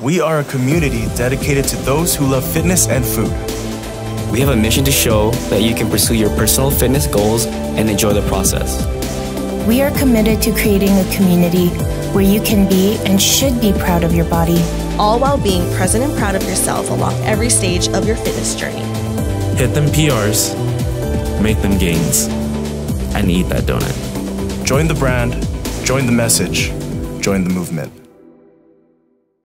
We are a community dedicated to those who love fitness and food. We have a mission to show that you can pursue your personal fitness goals and enjoy the process. We are committed to creating a community where you can be and should be proud of your body, all while being present and proud of yourself along every stage of your fitness journey. Hit them PRs, make them gains, and eat that donut. Join the brand, join the message, join the movement.